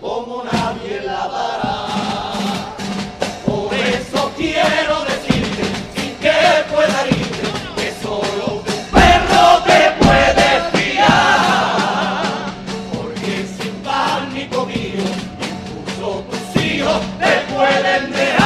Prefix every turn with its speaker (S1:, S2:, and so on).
S1: como nadie la dará. Por eso quiero decirte, sin que pueda irte que solo un perro te puedes fiar. Porque sin pan ni comida, incluso tus hijos te pueden dejar.